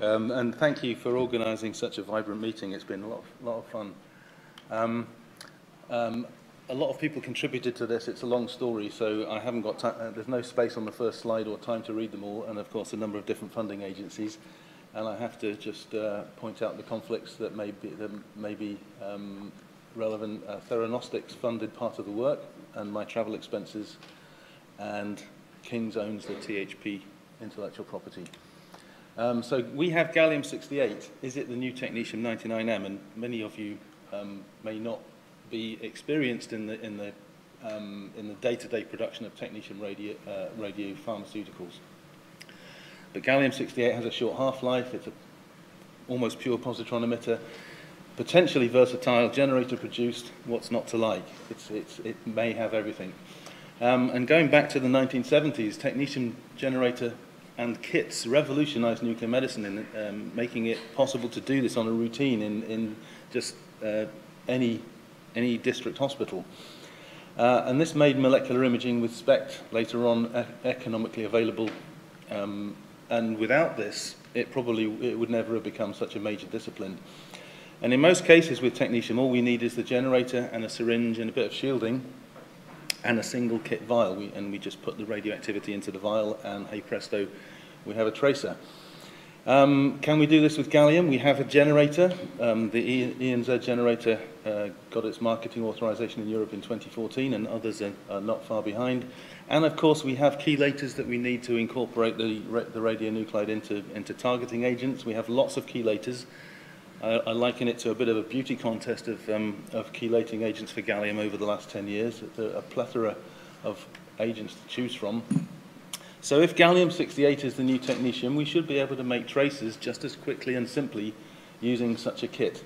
Um, and thank you for organising such a vibrant meeting. It's been a lot of, lot of fun. Um, um, a lot of people contributed to this. It's a long story, so I haven't got time. Uh, there's no space on the first slide or time to read them all, and of course a number of different funding agencies. And I have to just uh, point out the conflicts that may be, that may be um, relevant. Uh, Theranostics funded part of the work and my travel expenses, and King's owns the THP intellectual property. Um, so we have gallium-68. Is it the new technetium-99m? And many of you um, may not be experienced in the in the um, in the day-to-day -day production of technetium radio, uh, radio pharmaceuticals. But gallium-68 has a short half-life. It's a almost pure positron emitter, potentially versatile, generator produced. What's not to like? It's, it's, it may have everything. Um, and going back to the 1970s, technetium generator and kits revolutionized nuclear medicine in um, making it possible to do this on a routine in, in just uh, any, any district hospital. Uh, and this made molecular imaging with SPECT later on e economically available. Um, and without this, it probably it would never have become such a major discipline. And in most cases with technetium, all we need is the generator and a syringe and a bit of shielding and a single kit vial. We, and we just put the radioactivity into the vial and hey presto, we have a tracer. Um, can we do this with gallium? We have a generator. Um, the ENZ generator uh, got its marketing authorization in Europe in 2014 and others are, are not far behind. And of course we have chelators that we need to incorporate the, the radionuclide into, into targeting agents. We have lots of chelators. I, I liken it to a bit of a beauty contest of, um, of chelating agents for gallium over the last 10 years, a plethora of agents to choose from. So if gallium-68 is the new technetium, we should be able to make traces just as quickly and simply using such a kit.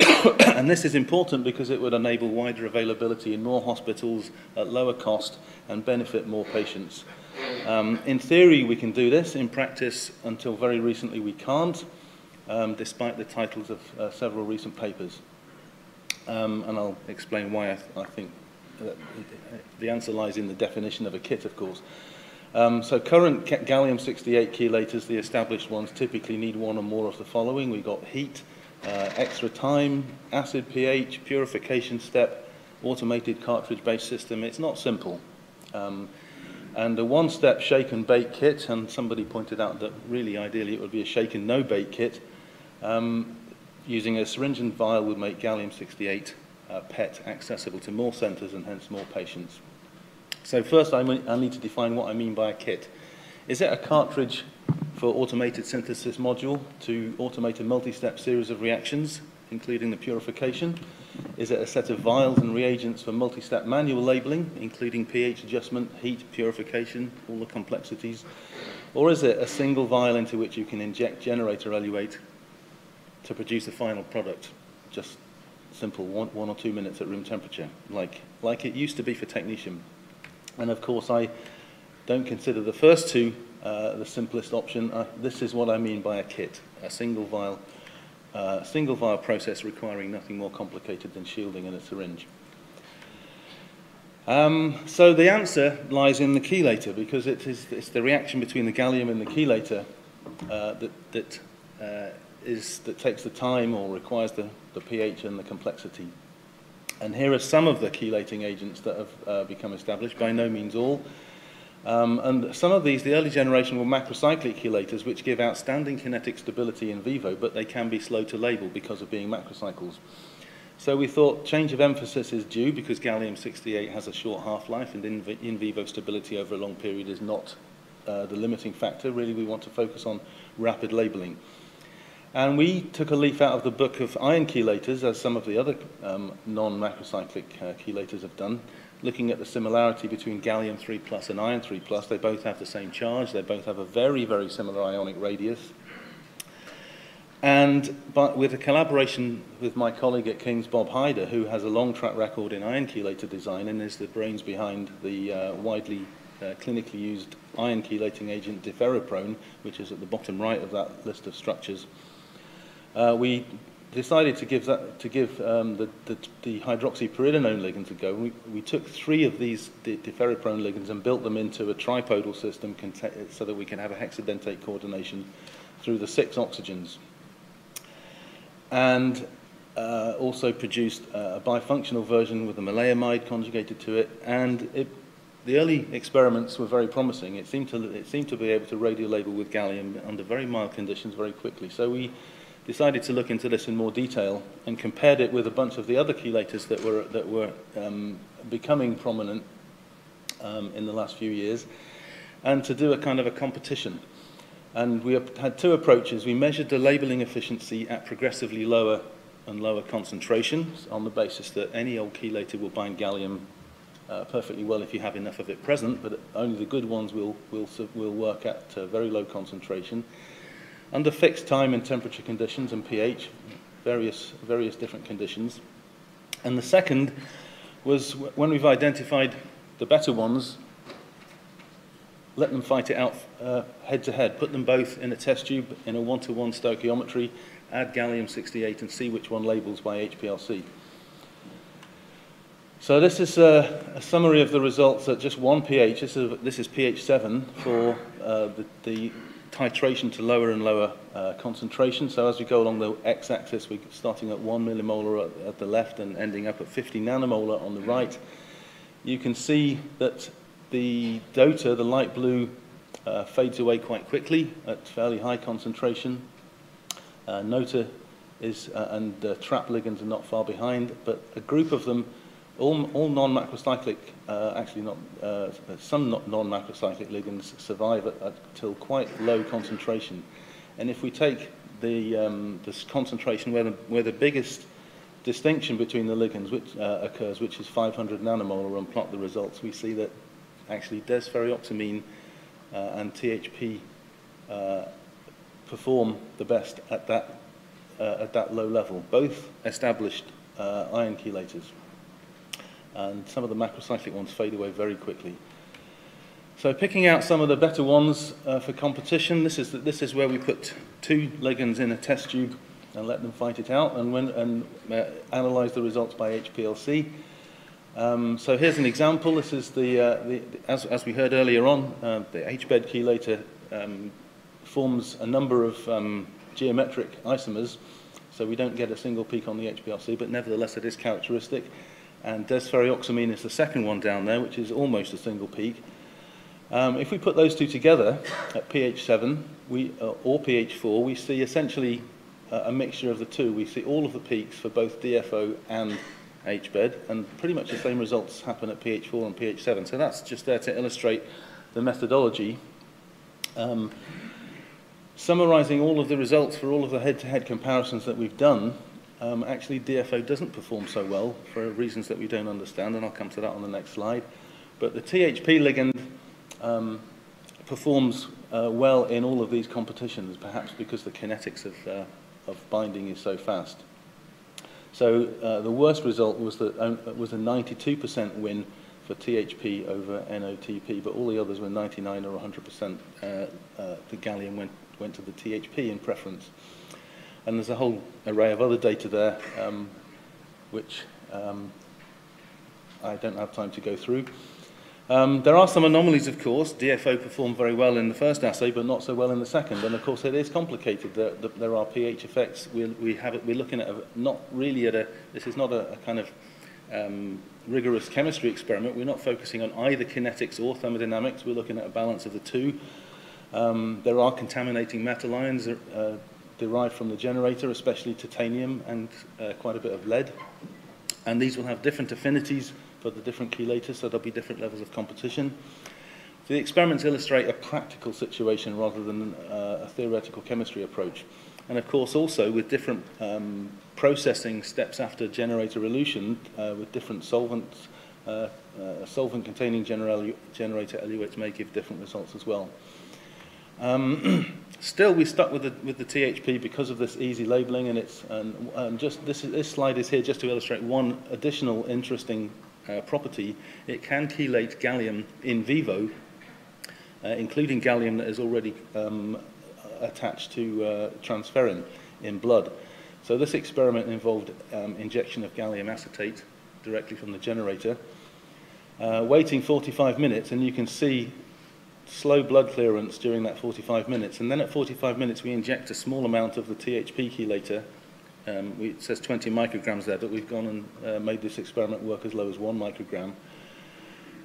and this is important because it would enable wider availability in more hospitals at lower cost and benefit more patients. Um, in theory, we can do this. In practice, until very recently, we can't. Um, despite the titles of uh, several recent papers. Um, and I'll explain why I, th I think the answer lies in the definition of a kit, of course. Um, so current gallium-68 chelators, the established ones, typically need one or more of the following. We've got heat, uh, extra time, acid pH, purification step, automated cartridge-based system. It's not simple. Um, and a one-step shake and bake kit, and somebody pointed out that really ideally it would be a shake and no bake kit, um, using a syringe and vial would make gallium-68 uh, PET accessible to more centres and hence more patients. So first I, I need to define what I mean by a kit. Is it a cartridge for automated synthesis module to automate a multi-step series of reactions, including the purification? Is it a set of vials and reagents for multi-step manual labeling, including pH adjustment, heat, purification, all the complexities? Or is it a single vial into which you can inject generator eluate to produce a final product, just simple, one, one or two minutes at room temperature, like, like it used to be for technetium. And of course, I don't consider the first two uh, the simplest option. Uh, this is what I mean by a kit, a single vial, uh, single vial process requiring nothing more complicated than shielding and a syringe. Um, so the answer lies in the chelator because it is it's the reaction between the gallium and the chelator uh, that, that uh, is that takes the time or requires the, the pH and the complexity. And here are some of the chelating agents that have uh, become established, by no means all. Um, and some of these, the early generation were macrocyclic chelators, which give outstanding kinetic stability in vivo, but they can be slow to label because of being macrocycles. So we thought change of emphasis is due because gallium-68 has a short half-life and in, in vivo stability over a long period is not uh, the limiting factor. Really, we want to focus on rapid labeling. And we took a leaf out of the book of iron chelators, as some of the other um, non-macrocyclic uh, chelators have done, looking at the similarity between gallium 3 plus and iron 3 plus. They both have the same charge. They both have a very, very similar ionic radius. And but with a collaboration with my colleague at King's, Bob Hider, who has a long track record in iron chelator design and is the brains behind the uh, widely uh, clinically used iron chelating agent deferiprone, which is at the bottom right of that list of structures uh, we decided to give, that, to give um, the, the, the hydroxypyridinone ligands a go. We, we took three of these deferiprone ligands and built them into a tripodal system so that we can have a hexadentate coordination through the six oxygens. And uh, also produced a bifunctional version with a maleimide conjugated to it, and it, the early experiments were very promising. It seemed, to, it seemed to be able to radiolabel with gallium under very mild conditions very quickly. So we decided to look into this in more detail and compared it with a bunch of the other chelators that were, that were um, becoming prominent um, in the last few years, and to do a kind of a competition. And we had two approaches. We measured the labeling efficiency at progressively lower and lower concentrations on the basis that any old chelator will bind gallium uh, perfectly well if you have enough of it present, but only the good ones will, will, will work at uh, very low concentration. Under fixed time and temperature conditions and pH, various, various different conditions. And the second was when we've identified the better ones, let them fight it out uh, head to head, put them both in a test tube in a one-to-one -one stoichiometry add gallium-68 and see which one labels by HPLC. So this is a, a, summary of the results at just one pH. This is, this is pH 7 for uh, the, the, titration to lower and lower uh, concentration. So as we go along the x-axis, we're starting at 1 millimolar at, at, the left and ending up at 50 nanomolar on the right. You can see that the DOTA, the light blue, uh, fades away quite quickly at fairly high concentration. Uh, NOTA is, uh, and uh, trap ligands are not far behind, but a group of them, all, all non-macrocyclic, uh, actually not, uh, some non-macrocyclic ligands survive at, until quite low concentration. And if we take the, um, this concentration where the, where the biggest distinction between the ligands which uh, occurs, which is 500 nanomolar, and plot the results, we see that actually desferrioxamine uh, and THP uh, perform the best at that, uh, at that low level, both established uh, iron chelators. And some of the macrocyclic ones fade away very quickly. So picking out some of the better ones uh, for competition, this is, the, this is where we put two ligands in a test tube and let them fight it out and, when, and uh, analyze the results by HPLC. Um, so here's an example. This is the, uh, the, as, as we heard earlier on, uh, the HBED chelator um, forms a number of um, geometric isomers, so we don't get a single peak on the HPLC, but nevertheless it is characteristic. And desferrioxamine is the second one down there, which is almost a single peak. Um, if we put those two together at pH 7 we, uh, or pH 4, we see essentially uh, a mixture of the two. We see all of the peaks for both DFO and HBED, and pretty much the same results happen at pH 4 and pH 7. So that's just there to illustrate the methodology. Um, summarizing all of the results for all of the head-to-head -head comparisons that we've done, um, actually DFO doesn't perform so well for reasons that we don't understand, and I'll come to that on the next slide. But the THP ligand um, performs uh, well in all of these competitions, perhaps because the kinetics of, uh, of binding is so fast. So uh, the worst result was, uh, was a 92% win for THP over NOTP, but all the others were 99 or 100%. Uh, uh, the gallium went went to the THP in preference. And there's a whole array of other data there, um, which um, I don't have time to go through. Um, there are some anomalies, of course. DFO performed very well in the first assay, but not so well in the second. And of course, it is complicated. There, there are pH effects. We, we have we're looking at a, not really at a. This is not a, a kind of um, rigorous chemistry experiment. We're not focusing on either kinetics or thermodynamics. We're looking at a balance of the two. Um, there are contaminating metal ions uh, derived from the generator, especially titanium and uh, quite a bit of lead. And these will have different affinities for the different chelators, so there'll be different levels of competition. The experiments illustrate a practical situation rather than uh, a theoretical chemistry approach. And of course also with different um, processing steps after generator elution uh, with different solvents, uh, uh, solvent-containing generator eluates may give different results as well. Um, still, we stuck with the, with the THP because of this easy labeling, and it's and, just this, this slide is here just to illustrate one additional interesting uh, property. It can chelate gallium in vivo, uh, including gallium that is already um, attached to uh, transferrin in blood. So this experiment involved um, injection of gallium acetate directly from the generator, uh, waiting 45 minutes, and you can see slow blood clearance during that 45 minutes. And then at 45 minutes, we inject a small amount of the THP chelator. Um, we, it says 20 micrograms there, but we've gone and uh, made this experiment work as low as one microgram.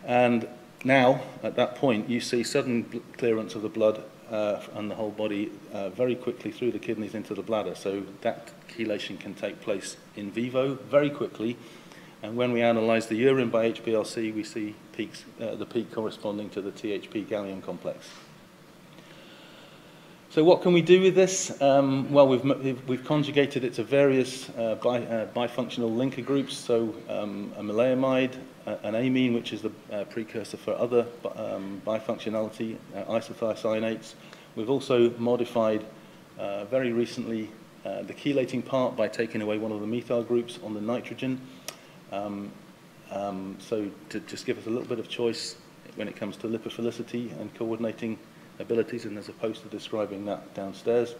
And now, at that point, you see sudden clearance of the blood uh, and the whole body uh, very quickly through the kidneys into the bladder. So that chelation can take place in vivo very quickly. And when we analyze the urine by HPLC, we see peaks, uh, the peak corresponding to the THP gallium complex. So what can we do with this? Um, well, we've, we've conjugated it to various uh, bi, uh, bifunctional linker groups, so um, a maleimide, an amine, which is the uh, precursor for other um, bifunctionality, uh, isothiocyanates. We've also modified uh, very recently the chelating part by taking away one of the methyl groups on the nitrogen. Um, um, so to just give us a little bit of choice when it comes to lipophilicity and coordinating abilities, and there's a poster describing that downstairs.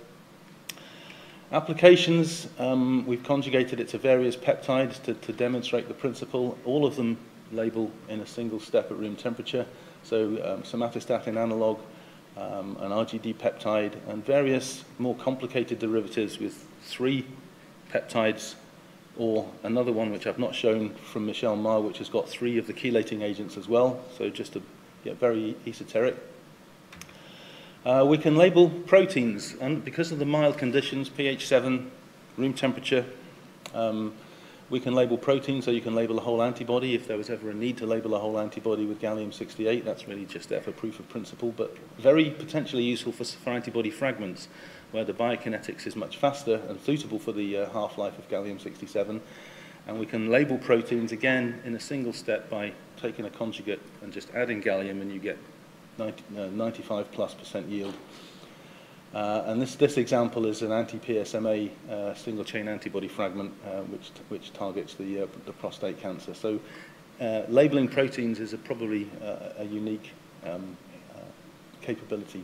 Applications, um, we've conjugated it to various peptides to, to demonstrate the principle. All of them label in a single step at room temperature. So um, somatostatin analog, um, an RGD peptide, and various more complicated derivatives with three peptides or another one which I've not shown from Michelle Ma, which has got three of the chelating agents as well, so just to get very esoteric. Uh, we can label proteins, and because of the mild conditions, pH 7, room temperature, um, we can label proteins, so you can label a whole antibody. If there was ever a need to label a whole antibody with gallium-68, that's really just there for proof of principle, but very potentially useful for, for antibody fragments, where the biokinetics is much faster and suitable for the uh, half-life of gallium-67. And we can label proteins, again, in a single step by taking a conjugate and just adding gallium, and you get 90, uh, 95 plus percent yield. Uh, and this, this example is an anti-PSMA uh, single-chain antibody fragment uh, which, which targets the, uh, the prostate cancer. So uh, labeling proteins is a, probably uh, a unique um, uh, capability.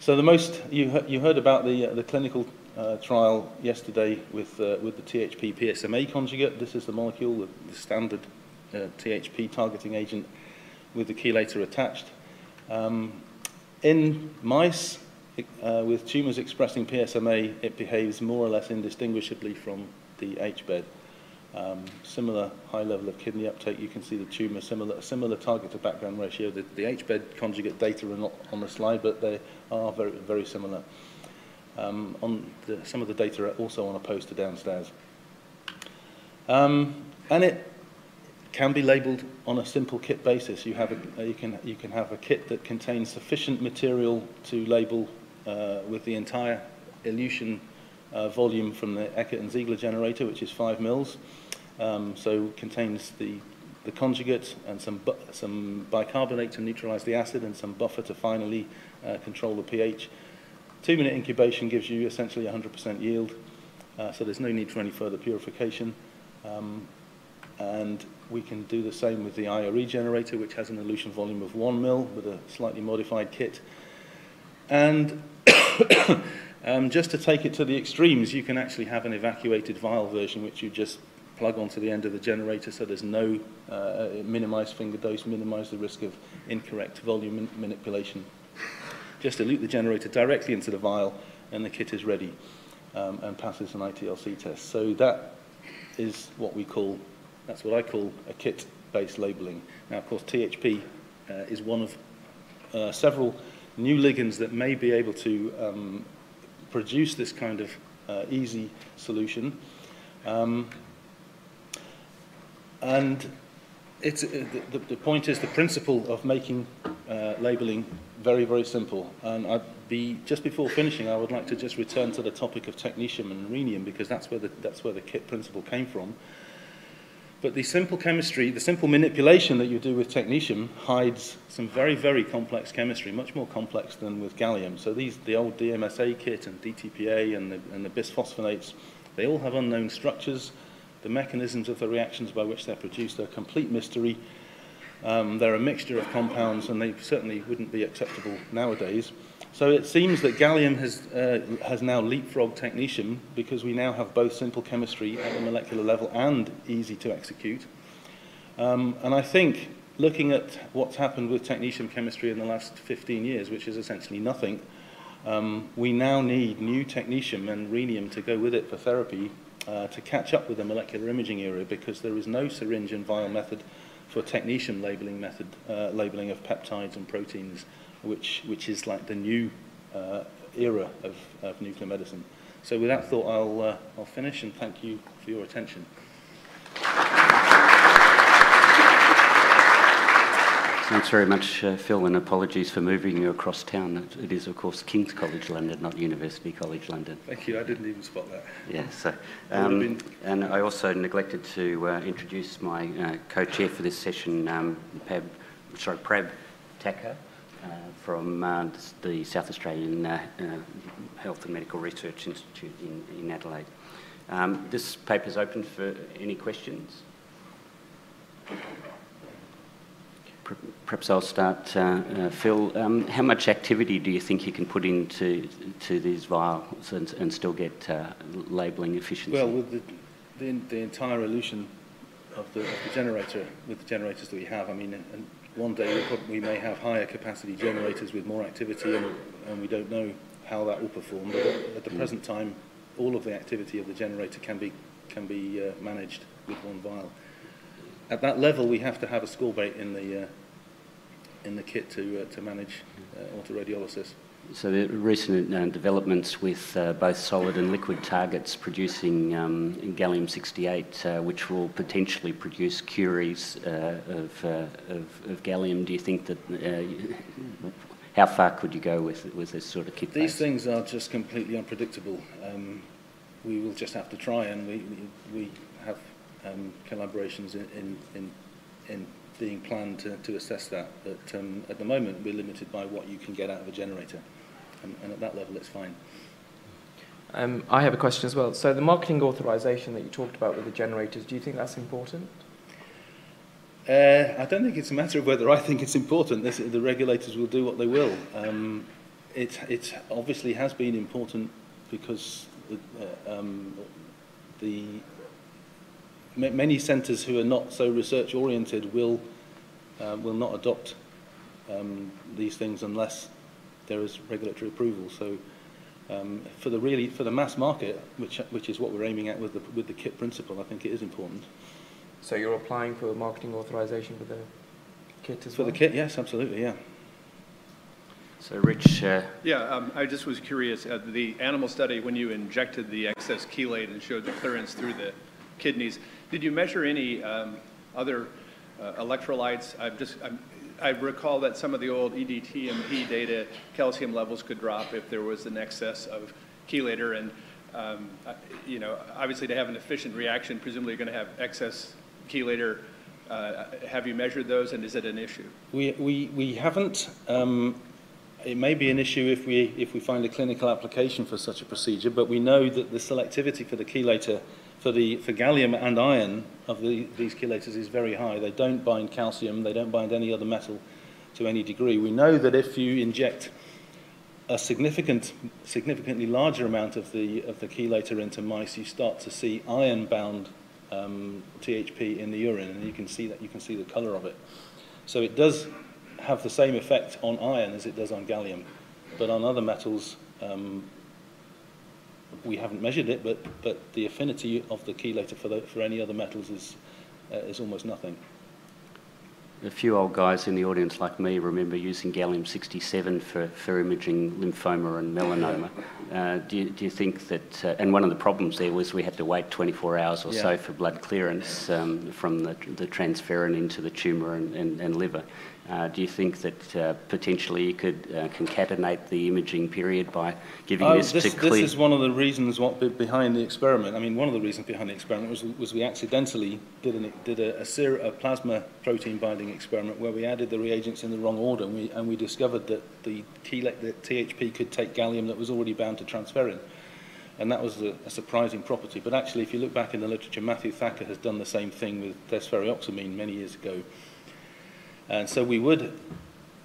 So the most, you, you heard about the, uh, the clinical uh, trial yesterday with, uh, with the THP PSMA conjugate. This is the molecule, the, the standard uh, THP targeting agent with the chelator attached. Um, in mice, uh, with tumours expressing PSMA, it behaves more or less indistinguishably from the HBED. Um, similar high level of kidney uptake, you can see the tumour, similar, similar target to background ratio. The, the HBED conjugate data are not on the slide, but they are very, very similar. Um, on the, some of the data are also on a poster downstairs. Um, and it can be labeled on a simple kit basis. You, have a, you, can, you can have a kit that contains sufficient material to label uh, with the entire elution uh, volume from the Eckert and Ziegler generator, which is 5 mils. Um, so contains the, the conjugate and some, some bicarbonate to neutralize the acid and some buffer to finally uh, control the pH. Two-minute incubation gives you essentially 100% yield, uh, so there's no need for any further purification. Um, and we can do the same with the IRE generator, which has an elution volume of 1 mil with a slightly modified kit. And um, just to take it to the extremes, you can actually have an evacuated vial version, which you just plug onto the end of the generator so there's no uh, minimize finger dose, minimize the risk of incorrect volume manipulation. Just elute the generator directly into the vial and the kit is ready um, and passes an ITLC test. So that is what we call, that's what I call a kit-based labeling. Now, of course, THP uh, is one of uh, several new ligands that may be able to um, produce this kind of uh, easy solution. Um, and it's, uh, the, the point is the principle of making uh, labeling very, very simple. And I'd be, just before finishing, I would like to just return to the topic of technetium and rhenium because that's where the, that's where the kit principle came from. But the simple chemistry, the simple manipulation that you do with technetium hides some very, very complex chemistry, much more complex than with gallium. So these, the old DMSA kit and DTPA and the, and the bisphosphonates, they all have unknown structures. The mechanisms of the reactions by which they're produced are a complete mystery. Um, they're a mixture of compounds and they certainly wouldn't be acceptable nowadays. So it seems that gallium has, uh, has now leapfrogged technetium because we now have both simple chemistry at the molecular level and easy to execute. Um, and I think looking at what's happened with technetium chemistry in the last 15 years, which is essentially nothing, um, we now need new technetium and rhenium to go with it for therapy uh, to catch up with the molecular imaging era because there is no syringe and vial method for technetium labeling method, uh, labeling of peptides and proteins, which, which is like the new uh, era of, of nuclear medicine. So with that thought, I'll, uh, I'll finish and thank you for your attention. Thanks very much, uh, Phil, and apologies for moving you across town. It, it is, of course, King's College London, not University College London. Thank you. I didn't even spot that. Yeah, so, um, and I also neglected to uh, introduce my uh, co-chair for this session, um, Pab, sorry, Prab Taka, uh, from uh, the South Australian uh, uh, Health and Medical Research Institute in, in Adelaide. Um, this paper is open for any questions. Per- Perhaps I'll start, uh, uh, Phil. Um, how much activity do you think you can put into to these vials and, and still get uh, labelling efficiency? Well, with the, the, the entire elution of the, of the generator, with the generators that we have, I mean, and, one day we, prob- we may have higher capacity generators with more activity and, and we don't know how that will perform, but at, the present time, all of the activity of the generator can be, can be uh, managed with one vial. At that level, we have to have ascorbate in the, uh, in the kit to, uh, to manage uh, autoradiolysis. So the recent uh, developments with uh, both solid and liquid targets producing um, gallium-68, uh, which will potentially produce curies uh, of, uh, of, of gallium. Do you think that, uh, how far could you go with, with this sort of kit These base? things are just completely unpredictable. Um, we will just have to try, and we, we, we have um, collaborations in, in, in, in being planned to, to assess that. But um, at the moment, we're limited by what you can get out of a generator. And, and at that level, it's fine. Um, I have a question as well. So the marketing authorization that you talked about with the generators, do you think that's important? Uh, I don't think it's a matter of whether I think it's important. This, the regulators will do what they will. Um, it, it obviously has been important because the, uh, um, the many centres who are not so research oriented will uh, will not adopt um, these things unless there is regulatory approval. So um, for the really for the mass market, which which is what we're aiming at with the with the kit principle, I think it is important. So you're applying for a marketing authorization for the kit as For well? the kit, yes, absolutely, yeah. So Rich, uh, Yeah, um, I just was curious, uh, the animal study, when you injected the excess chelate and showed the clearance through the kidneys, did you measure any um, other electrolytes? I've just, I'm- I recall that some of the old EDTMP data, calcium levels could drop if there was an excess of chelator, and, um, you know, obviously to have an efficient reaction, presumably you're going to have excess chelator. Uh, Have you measured those, and is it an issue? We, we, we haven't, um, it may be an issue if we, if we find a clinical application for such a procedure, but we know that the selectivity for the chelator, for the, for gallium and iron of the, these chelators is very high. They don't bind calcium, they don't bind any other metal to any degree. We know that if you inject a significant, significantly larger amount of the, of the chelator into mice, you start to see iron-bound um, THP in the urine, and you can see that, you can see the color of it. So it does have the same effect on iron as it does on gallium, but on other metals, um, we haven't measured it, but, but the affinity of the chelator for, the, for any other metals is, uh, is almost nothing. a few old guys in the audience like me remember using gallium-67 for, for imaging lymphoma and melanoma. Uh, do, you, do you think that, uh, and one of the problems there was we had to wait 24 hours or so for blood clearance um, from the, the transferrin into the tumour and, and, and liver. Uh, do you think that uh, potentially you could uh, concatenate the imaging period by giving Oh, this, this, to this is one of the reasons what be behind the experiment. I mean, one of the reasons behind the experiment was, was we accidentally did, an, did a, a, ser- a plasma protein binding experiment where we added the reagents in the wrong order, and we, and we discovered that the, that THP could take gallium that was already bound to transferrin. And that was a, a surprising property. But actually, if you look back in the literature, Madhukar Thakur has done the same thing with desferrioxamine many years ago. And so we would,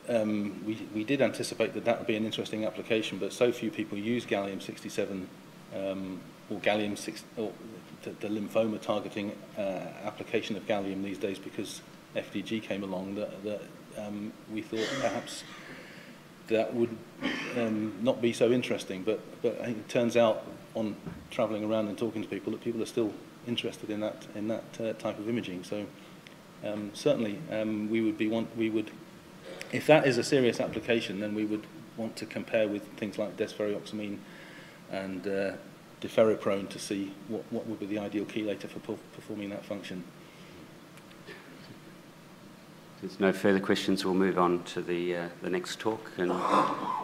um, we, we did anticipate that that would be an interesting application, but so few people use gallium-67 um, or gallium-6, or the, the lymphoma targeting uh, application of gallium these days because FDG came along that, that um, we thought perhaps that would um, not be so interesting. But, but it turns out on travelling around and talking to people that people are still interested in that, in that uh, type of imaging. So um, certainly um, we would be want we would if that is a serious application then we would want to compare with things like desferrioxamine and uh, deferiprone to see what, what would be the ideal chelator for performing that function. There's no further questions. We'll move on to the, uh, the next talk. And